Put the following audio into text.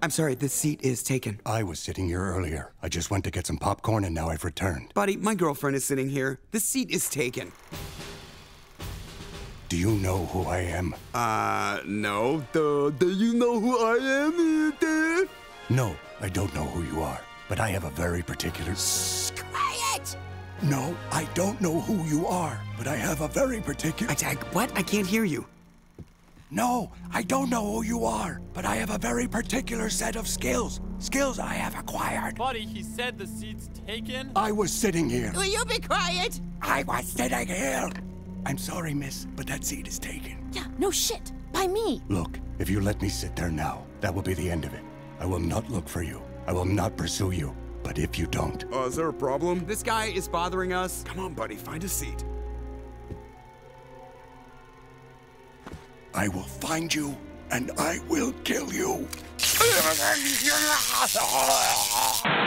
I'm sorry, this seat is taken. I was sitting here earlier. I just went to get some popcorn and now I've returned. Buddy, my girlfriend is sitting here. The seat is taken. Do you know who I am? Uh, no. Duh, do you know who I am? No, I don't know who you are. But I have a very particular. Shh, quiet! No, I don't know who you are. But I have a very particular. I, I, what? I can't hear you. No, I don't know who you are, but I have a very particular set of skills. Skills I have acquired. Buddy, he said the seat's taken. I was sitting here. Will you be quiet? I was sitting here. I'm sorry, miss, but that seat is taken. Yeah, no shit. By me. Look, if you let me sit there now, that will be the end of it. I will not look for you. I will not pursue you. But if you don't. Uh, is there a problem? This guy is bothering us. Come on, buddy, find a seat. I will find you and I will kill you.